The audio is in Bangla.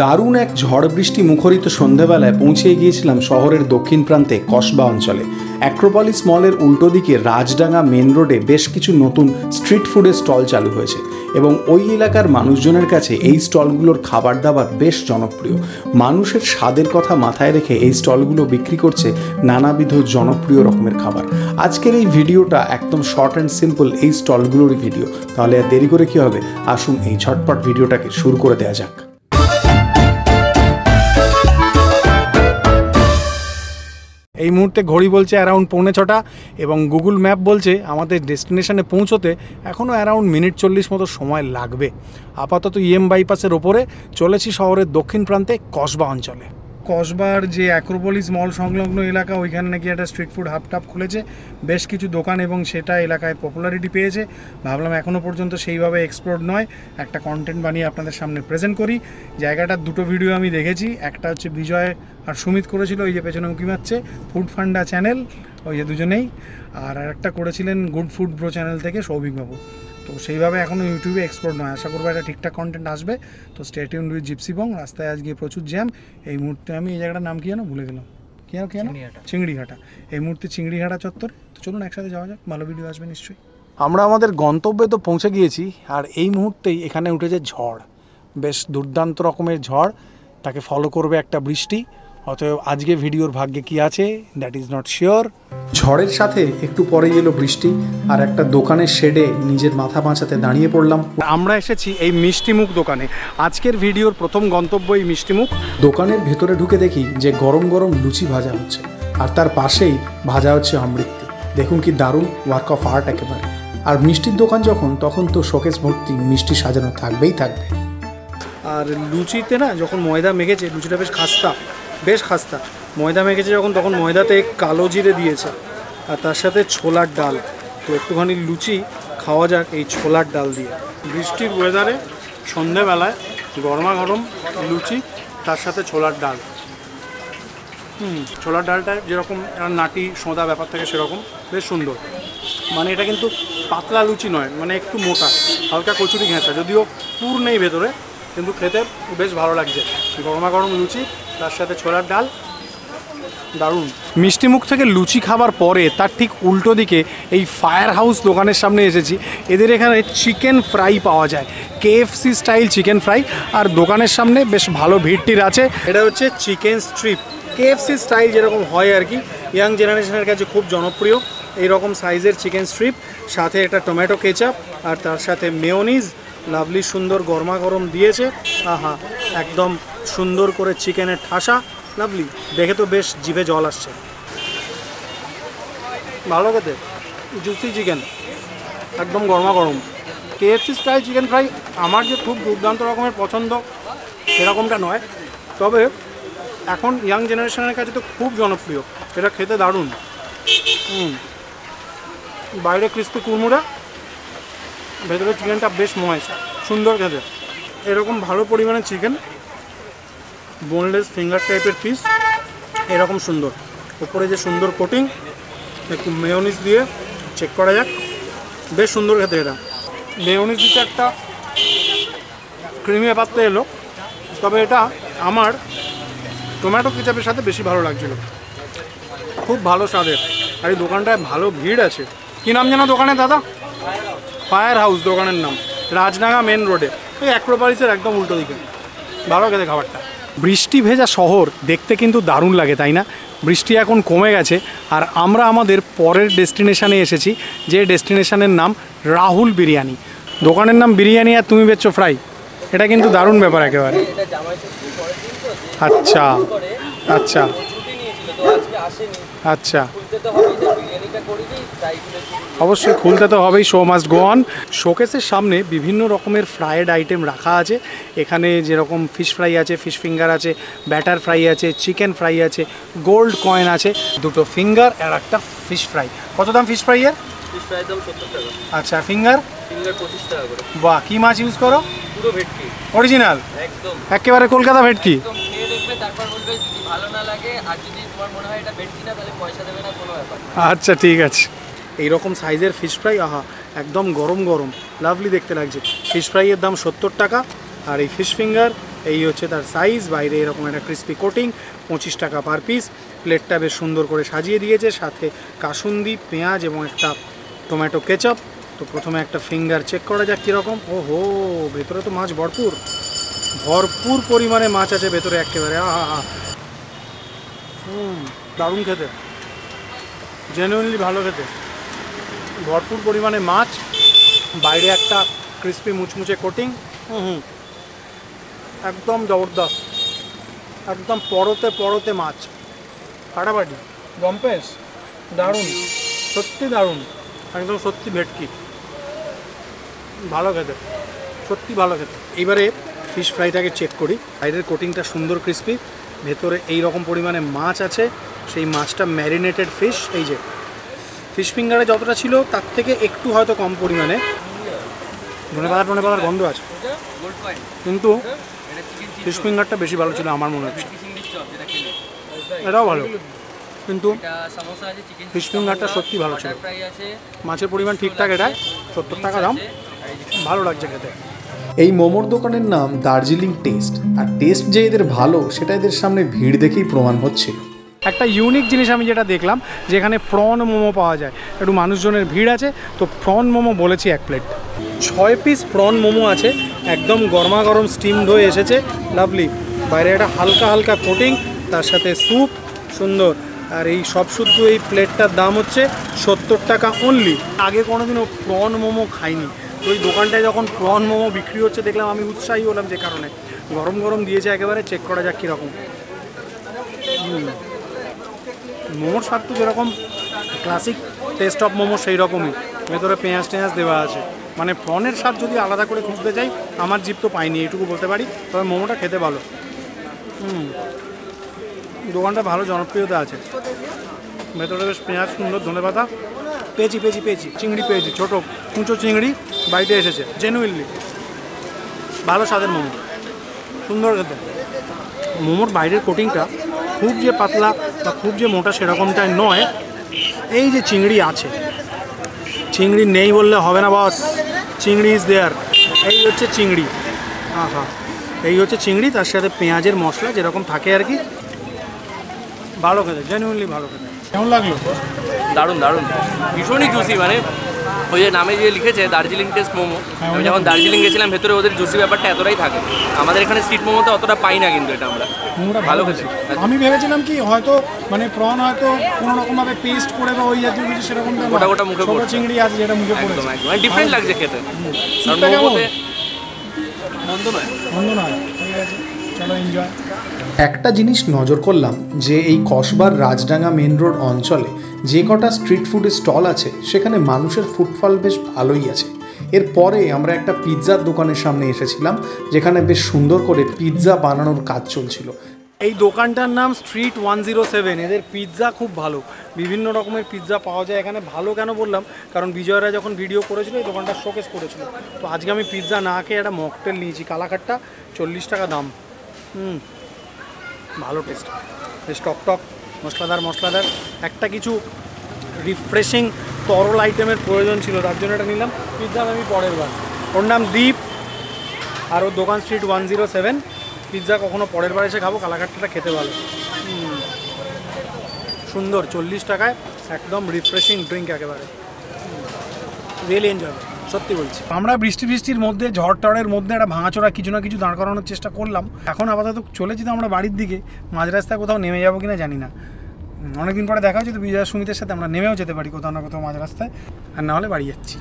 দারুণ এক ঝড় বৃষ্টি মুখরিত সন্ধ্যাবেলায় পৌঁছে গিয়েছিলাম শহরের দক্ষিণ প্রান্তে কসবা অঞ্চলে। অ্যাক্রোপলিস মলের উল্টো দিকে রাজডাঙ্গা মেন রোডে বেশ কিছু নতুন স্ট্রিট ফুডের স্টল চালু হয়েছে এবং ওই এলাকার মানুষজনের কাছে এই স্টলগুলোর খাবার দাবার বেশ জনপ্রিয়। মানুষের স্বাদের কথা মাথায় রেখে এই স্টলগুলো বিক্রি করছে নানাবিধ জনপ্রিয় রকমের খাবার। আজকের এই ভিডিওটা একদম শর্ট অ্যান্ড সিম্পল এই স্টলগুলোরই ভিডিও তাহলে আর দেরি করে কি হবে? আসুন এই ঝটপট ভিডিওটাকে শুরু করে দেওয়া যাক। এই মুহূর্তে ঘড়ি বলছে অ্যারাউন্ড পৌনে ছটা এবং গুগল ম্যাপ বলছে আমাদের ডেস্টিনেশনে পৌঁছোতে এখনও অ্যারাউন্ড মিনিট চল্লিশ মতো সময় লাগবে। আপাতত ইএম বাইপাসের ওপরে চলেছি শহরের দক্ষিণ প্রান্তে কসবা অঞ্চলে। কসবার যে অ্যাক্রোপলিস মল সংলগ্ন এলাকা, ওইখানে নাকি একটা স্ট্রিট ফুড হাফ টাপ খুলেছে। বেশ কিছু দোকান এবং সেটা এলাকায় পপুলারিটি পেয়েছে। ভাবলাম এখনও পর্যন্ত সেইভাবে এক্সপ্লোর নয়। একটা কন্টেন্ট বানিয়ে আপনাদের সামনে প্রেজেন্ট করি। জায়গাটার দুটো ভিডিও আমি দেখেছি। একটা হচ্ছে বিজয় আর সুমিত করেছিল, ওই যে পেছনে উঁকি মারছে ফুড ফান্ডা চ্যানেল ওই যে দুজনেই। আর একটা করেছিলেন গুড ফুড ব্রো চ্যানেল থেকে সৌভিকবাবু তো সেইভাবে এখনও ইউটিউবে এক্সপ্লোর নয়। আশা করব একটা ঠিকঠাক কন্টেন্ট আসবে। তো স্টেটিউন উইথ জিপসি বং রাস্তায় আজকে প্রচুর জ্যাম এই মুহূর্তে আমি এই জায়গাটার নাম কি জানো ভুলে গেলাম। কি জানো কি জানো চিংড়িহাটা। এই মুহূর্তে চিংড়িঘাটা চত্বরে। তো চলুন একসাথে যাওয়া যাক। ভালো ভিডিও আসবে নিশ্চয়ই। আমরা আমাদের গন্তব্যে তো পৌঁছে গিয়েছি আর এই মুহূর্তেই এখানে উঠেছে ঝড়। বেশ দুর্দান্ত রকমের ঝড়। তাকে ফলো করবে একটা বৃষ্টি। অতএব আজকে ভিডিওর ভাগ্যে কি আছে দ্যাট ইজ নট শিওর ঝড়ের সাথে একটু পরেই এলো বৃষ্টি আর একটা দোকানের শেডে নিজের মাথা বাঁচাতে দাঁড়িয়ে পড়লাম। আমরা এসেছি এই মিষ্টিমুখ দোকানে। আজকের ভিডিওর প্রথম গন্তব্য এই মিষ্টিমুখ। দোকানের ভেতরে ঢুকে দেখি যে গরম গরম লুচি ভাজা হচ্ছে আর তার পাশেই ভাজা হচ্ছে অমৃতি দেখুন কি দারুণ ওয়ার্ক অফ আর্ট একেবারে। আর মিষ্টির দোকান যখন তখন তো শোকেস ভর্তি মিষ্টি সাজানো থাকবেই থাকবে। আর লুচিতে না যখন ময়দা মেখেছে লুচিটা বেশ খাস্তা। বেশ খাস্তা। ময়দা মেখেছে যখন, তখন ময়দাতে কালো জিরে দিয়েছে। আর তার সাথে ছোলার ডাল। তো একটুখানি লুচি, খাওয়া যাক এই ছোলার ডাল দিয়ে। বৃষ্টির ওয়েদারে সন্ধেবেলায় গরমা গরম লুচি, তার সাথে ছোলার ডাল। হুম, ছোলার ডালটা যেরকম নাটি, সোঁদা ব্যাপার থাকে সেরকম, বেশ সুন্দর। মানে এটা কিন্তু পাতলা লুচি নয় মানে একটু মোটা, হালকা কচুরি ঘেঁচা। যদিও পুর নেই ভেতরে, কিন্তু খেতে বেশ ভালো লাগছে। গরমা গরম লুচি তার সাথে ছোলার ডাল। দারুণ। মিষ্টিমুখ থেকে লুচি খাবার পরে তার ঠিক উল্টো দিকে এই ফায়ার হাউস দোকানের সামনে এসেছি। এদের এখানে চিকেন ফ্রাই পাওয়া যায়। কেএফসি স্টাইল চিকেন ফ্রাই আর দোকানের সামনে বেশ ভালো ভিড়টির আছে। এটা হচ্ছে চিকেন স্ট্রিপ কেএফসি স্টাইল যেরকম হয় আর কি ইয়াং জেনারেশনের কাছে খুব জনপ্রিয়। এই রকম সাইজের চিকেন স্ট্রিপ সাথে একটা টমেটো কেচাপ আর তার সাথে মেয়োনিজ লাভলি সুন্দর গরমা গরম দিয়েছে। আহা, একদম সুন্দর করে চিকেনের ঠাসা। লাভলি, দেখে তো বেশ জিভে জল আসছে। ভালো খেতে জুসি চিকেন একদম গরমা গরম। কেএফসি স্টাইল চিকেন ফ্রাই আমার যে খুব দুর্দান্ত রকমের পছন্দ, সেরকমটা নয়। তবে এখন ইয়াং জেনারেশনের কাছে তো খুব জনপ্রিয়। এটা খেতে দারুণ। হুম। বাইরে ক্রিস্পি কুড়মুড়া। ভেতরে চিকেনটা বেশ ময়েস সুন্দর খেতে। এরকম ভালো পরিমাণে চিকেন বোনলেস ফিঙ্গার টাইপের পিস এরকম সুন্দর। উপরে যে সুন্দর কোটিং একটু মেয়নিস দিয়ে চেক করা যাক। বেশ সুন্দর খেতে এটা। মেয়নিস দিতে একটা ক্রিমি ব্যাপারতে এলো, তবে এটা আমার টমেটো কেচাপের সাথে বেশি ভালো লাগছিল। খুব ভালো স্বাদের। আর এই দোকানটায় ভালো ভিড় আছে। কী নাম জানো দোকানে দাদা? ফায়ার হাউস দোকানের নাম। রাজনাগা মেন রোডে। ওই অ্যাক্রোপালিসের একদম উল্টো দিকে। ভালো খেতে খাবারটা। বৃষ্টি ভেজা শহর দেখতে কিন্তু দারুণ লাগে, তাই না? বৃষ্টি এখন কমে গেছে আর আমরা আমাদের পরের ডেস্টিনেশানে এসেছি, যে ডেস্টিনেশানের নাম রাহুল বিরিয়ানি। দোকানের নাম বিরিয়ানি আর তুমি বেচছো ফ্রাই। এটা কিন্তু দারুণ ব্যাপার একেবারে। আচ্ছা আচ্ছা। আচ্ছা। অবশ্যই খুলতে তো হবেই শো মাস্ট গো অন শোকেসের সামনে বিভিন্ন রকমের ফ্রায়েড আইটেম রাখা আছে। এখানে যেরকম ফিশ ফ্রাই আছে ফিশ ফিঙ্গার আছে ব্যাটার ফ্রাই আছে চিকেন ফ্রাই আছে গোল্ড কয়েন আছে। দুটো ফিঙ্গার আর একটা ফিশ ফ্রাই কত দাম ফিশ ফ্রাইয়ের আচ্ছা ফিঙ্গার বাহ কী মাছ ইউজ করো? অরিজিনাল একেবারে কলকাতা ভেটকি। আচ্ছা ঠিক আছে। এই রকম সাইজের ফিশ ফ্রাই আহা, একদম গরম গরম লাভলি দেখতে লাগছে। ফিশ ফ্রাইয়ের দাম সত্তর টাকা, আর এই ফিশ ফিঙ্গার এই হচ্ছে তার সাইজ বাইরে এরকম একটা ক্রিস্পি কোটিং পঁচিশ টাকা পার পিস প্লেটটা বেশ সুন্দর করে সাজিয়ে দিয়েছে, সাথে কাসুন্দি, পেঁয়াজ এবং একটা টমেটো কেচাপ তো প্রথমে একটা ফিঙ্গার চেক করা যাক কীরকম। ও হো ভেতরে তো মাছ ভরপুর। ভরপুর পরিমাণে মাছ আছে ভেতরে একেবারে, আহা হুম, দারুণ খেতে। জেনুইনলি ভালো খেতে। ভরপুর পরিমাণে মাছ বাইরে একটা ক্রিস্পি মুচমুচে কোটিং হুম হুম। একদম জবরদস্ত। একদম পরতে পরতে মাছ। ফাটাফাটি গম্পেশ দারুণ। সত্যি দারুণ। একদম সত্যি ভেটকি। ভালো খেতে। সত্যি ভালো খেতে। এবারে ফিশ ফ্রাইটাকে চেক করি। বাইরের কোটিংটা সুন্দর ক্রিস্পি ভেতরে এই রকম পরিমাণে মাছ আছে। সেই মাছটা ম্যারিনেটেড ফিশ এই যে ফিশ ফিঙ্গারে যতটা ছিল, তার থেকে একটু হয়তো কম পরিমাণে। ধনে পাতা টনে পাতার গন্ধ আছে। কিন্তু ফিশ ফিঙ্গারটা বেশি ভালো ছিল আমার মনে হচ্ছে। এটাও ভালো। কিন্তু ফিশ fingerটা সত্যি ভালো ছিল। মাছের পরিমাণ ঠিকঠাক এটাই সত্তর টাকা দাম। ভালো লাগছে খেতে। এই মোমোর দোকানের নাম দার্জিলিং টেস্ট। আর টেস্ট যে এদের ভালো, সেটা এদের সামনে ভিড় দেখেই প্রমাণ হচ্ছিল। একটা ইউনিক জিনিস আমি যেটা দেখলাম, যেখানে প্রন মোমো পাওয়া যায়। একটু মানুষজনের ভিড় আছে, তো প্রন মোমো বলেছি এক প্লেট ছয় পিস প্রন মোমো আছে, একদম গরমা গরম স্টিমড হয়ে এসেছে। লাভলি বাইরে একটা হালকা হালকা কোটিং তার সাথে স্যুপ সুন্দর। আর এই সব শুদ্ধ এই প্লেটটার দাম হচ্ছে সত্তর টাকা অনলি আগে কোনোদিনও প্রন মোমো খাইনি। তো ওই দোকানটায় যখন প্রন মোমো বিক্রি হচ্ছে, দেখলাম আমি উৎসাহী হলাম যে কারণে। গরম গরম দিয়েছে একেবারে চেক করা যাক কীরকম। মোমোর স্বাদ তো যেরকম ক্লাসিক টেস্ট অফ মোমো সেই রকমই ভেতরে পেঁয়াজ টেঁয়াজ দেওয়া আছে। মানে প্রনের স্বাদ যদি আলাদা করে খুঁজতে চাই, আমার জিপ তো পাইনি এইটুকু বলতে পারি। তবে মোমোটা খেতে ভালো। হুম। দোকানটা ভালো জনপ্রিয়তা আছে। ভেতরে বেশ পেঁয়াজ সুন্দর ধনে পাতা পেয়েছি পেয়েছি পেয়েছি চিংড়ি পেয়েছি ছোটো কুঁচো চিংড়ি বাড়িতে এসেছে জেনুইনলি ভালো স্বাদের মোমো। সুন্দর খেতে। মোমোর বাইরের কোটিংটা খুব যে পাতলা বা খুব যে মোটা সেরকমটাই নয়, এই যে চিংড়ি আছে, চিংড়ি নেই বললে হবে না বস চিংড়ি ইজ দেয়ার এই হচ্ছে চিংড়ি, আহা, এই হচ্ছে চিংড়ি, তার সাথে পেঁয়াজের মশলা যেরকম থাকে আর কি, ভালো খেতে জেনুইনলি ভালো খেতে। কেমন লাগল? দারুণ দারুণ। ভীষণই জুসি মানে ওই যে নামে যে লিখেছে দার্জিলিং টেস্ট মোমো হ্যাঁ, আমি যখন দার্জিলিং গেছিলাম ভেতরে ওদের জুসি ব্যাপারটা এতটাই থাকে। আমাদের এখানে স্ট্রিট মোমোতে অতটা পাই না কিন্তু এটা আমরা। মোমোটা ভালো খেতে। খেতে। আমি ভেবেছিলাম কি হয়তো মানে প্রন হয়তো কোনো রকমভাবে পেস্ট করে বা ওই জাতীয় কিছু সেরকমটা নয়। গোটা গোটা মুখে ছোট পড়ছে। চিংড়ি আছে যেটা মুখে একদম পড়েছে। একদম। ডিফারেন্ট লাগছে খেতে। কারণ কেমন? মোমোতে মন্দ নয়। মন্দ নয়। ঠিক আছে চলো এনজয় একটা জিনিস নজর করলাম যে এই কসবার রাজডাঙ্গা মেন রোড অঞ্চলে যে কটা স্ট্রিট ফুডের স্টল আছে, সেখানে মানুষের ফুটফল বেশ ভালোই আছে। এরপরে আমরা একটা পিৎজার দোকানের সামনে এসেছিলাম, যেখানে বেশ সুন্দর করে পিৎজা বানানোর কাজ চলছিল। এই দোকানটার নাম স্ট্রিট ওয়ান জিরো সেভেন এদের পিৎজা খুব ভালো। বিভিন্ন রকমের পিৎজা পাওয়া যায়। এখানে ভালো কেন বললাম? কারণ বিজয়রা যখন ভিডিও করেছিল, এই দোকানটা শোকেস করেছিল। তো আজকে আমি পিৎজা না খেয়ে একটা মকটেল নিয়েছি। কালাকাটটা চল্লিশ টাকা দাম। হুম, ভালো টেস্ট বেশ টক টক মশলাদার মশলাদার। একটা কিছু রিফ্রেশিং তরল আইটেমের প্রয়োজন ছিল, তার জন্য এটা নিলাম। পিৎজা আমি পরের বার। ওর নাম দীপ, আর ওর দোকান street one zero seven pizza কখনো পরের বার এসে খাব কালাকাটটা খেতে ভালো। সুন্দর, চল্লিশ টাকায় একদম রিফ্রেশিং ড্রিঙ্ক একেবারে। রিয়েলি এনজয় সত্যি বলছি। আমরা বৃষ্টি বৃষ্টির মধ্যে, ঝড় টড়ের মধ্যে একটা ভাঙাচোরা কিছু না কিছু দাঁড় করানোর চেষ্টা করলাম। এখন আপাতত চলেছি তো আমরা বাড়ির দিকে। মাঝ রাস্তায় কোথাও নেমে যাব কিনা জানি না। অনেকদিন পরে দেখা হচ্ছে তো বিজয় সুমিতের সাথে আমরা নেমেও যেতে পারি কোথাও না কোথাও মাঝ রাস্তায় আর না হলে বাড়ি যাচ্ছি।